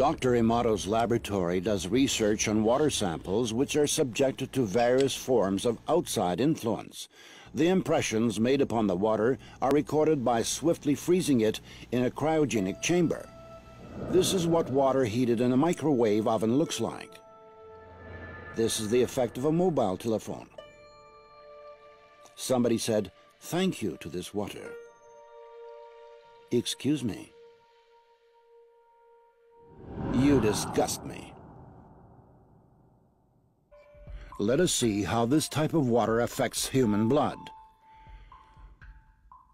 Dr. Emoto's laboratory does research on water samples which are subjected to various forms of outside influence. The impressions made upon the water are recorded by swiftly freezing it in a cryogenic chamber. This is what water heated in a microwave oven looks like. This is the effect of a mobile telephone. Somebody said, thank you to this water. Excuse me. You disgust me. Let us see how this type of water affects human blood.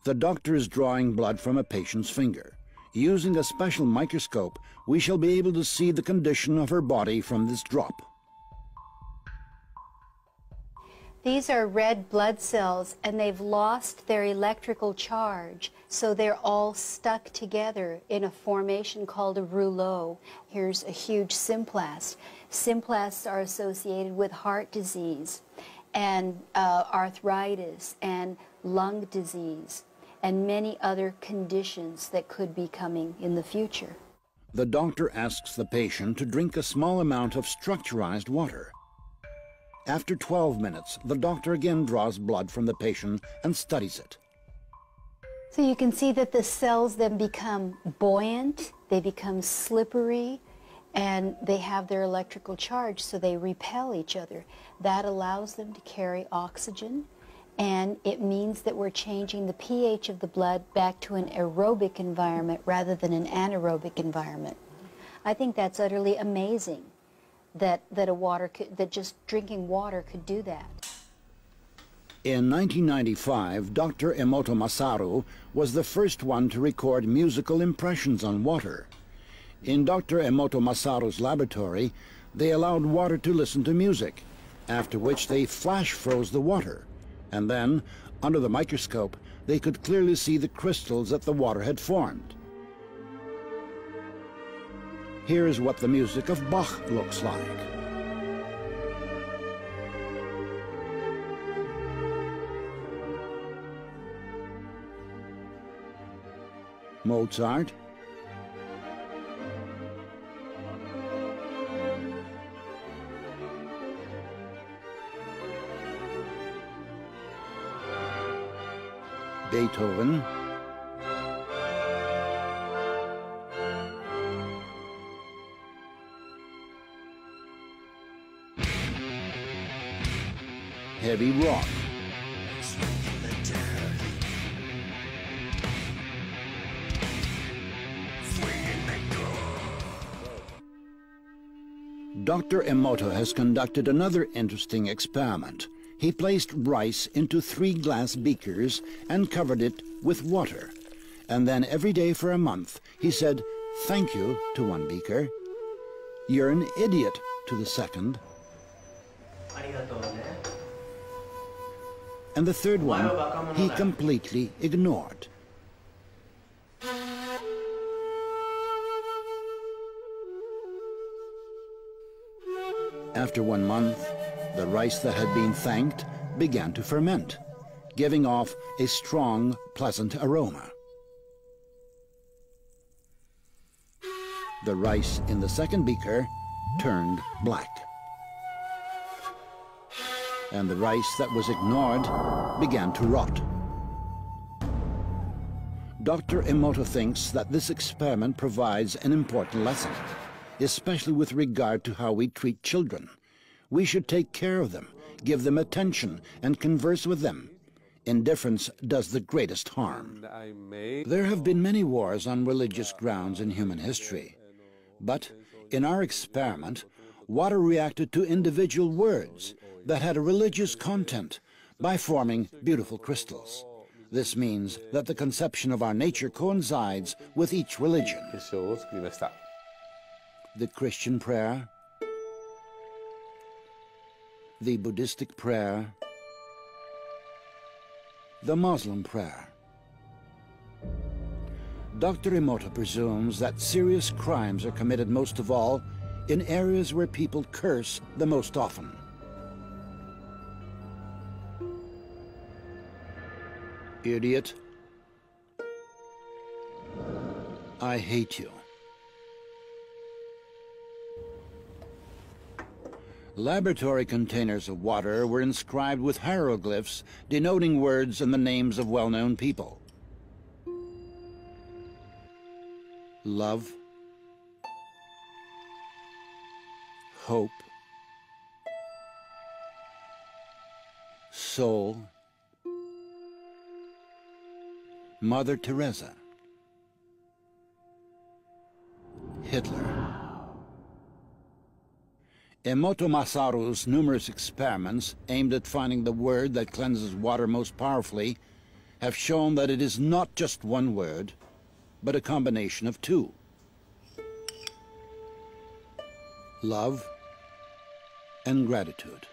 The doctor is drawing blood from a patient's finger. Using a special microscope, we shall be able to see the condition of her body from this drop. These are red blood cells and they've lost their electrical charge, so they're all stuck together in a formation called a rouleau. Here's a huge symplast. Symplasts are associated with heart disease and uh, arthritis and lung disease and many other conditions that could be coming in the future. The doctor asks the patient to drink a small amount of structurized water. After 12 minutes, the doctor again draws blood from the patient and studies it. So you can see that the cells then become buoyant, they become slippery, and they have their electrical charge, so they repel each other. That allows them to carry oxygen, and it means that we're changing the pH of the blood back to an aerobic environment rather than an anaerobic environment. I think that's utterly amazing that, that a water could, that just drinking water could do that. In 1995, Dr. Emoto Masaru was the first one to record musical impressions on water. In Dr. Emoto Masaru's laboratory, they allowed water to listen to music, after which they flash froze the water. And then, under the microscope, they could clearly see the crystals that the water had formed. Here is what the music of Bach looks like. Mozart, Beethoven, heavy rock. Dr. Emoto has conducted another interesting experiment. He placed rice into three glass beakers and covered it with water. And then every day for a month, he said, thank you to one beaker. You're an idiot to the second. And the third one, he completely ignored. After one month, the rice that had been thanked began to ferment, giving off a strong, pleasant aroma. The rice in the second beaker turned black. And the rice that was ignored began to rot. Dr. Emoto thinks that this experiment provides an important lesson especially with regard to how we treat children. We should take care of them, give them attention, and converse with them. Indifference does the greatest harm. There have been many wars on religious grounds in human history. But in our experiment, water reacted to individual words that had a religious content by forming beautiful crystals. This means that the conception of our nature coincides with each religion the Christian prayer, the Buddhistic prayer, the Muslim prayer. Dr. Emoto presumes that serious crimes are committed most of all in areas where people curse the most often. idiot. I hate you. Laboratory containers of water were inscribed with hieroglyphs denoting words and the names of well-known people. Love. Hope. Soul. Mother Teresa, Hitler. Emoto Masaru's numerous experiments aimed at finding the word that cleanses water most powerfully have shown that it is not just one word, but a combination of two. Love and gratitude.